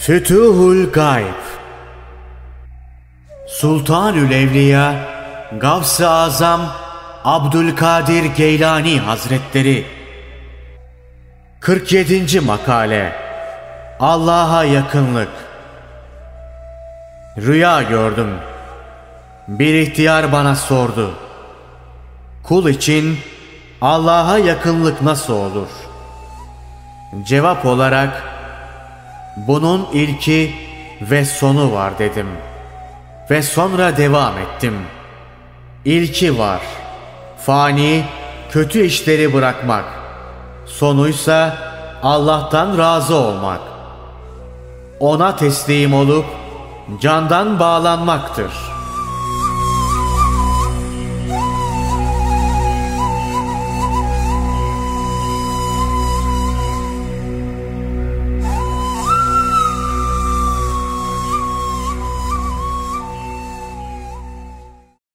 Fütuhul Gayb Sultanül Evliya Gavs-ı Azam Abdülkadir Geylani Hazretleri 47. Makale Allah'a yakınlık Rüya gördüm. Bir ihtiyar bana sordu. Kul için Allah'a yakınlık nasıl olur? Cevap olarak bunun ilki ve sonu var dedim. Ve sonra devam ettim. İlki var. Fani, kötü işleri bırakmak. Sonuysa Allah'tan razı olmak. Ona teslim olup candan bağlanmaktır.''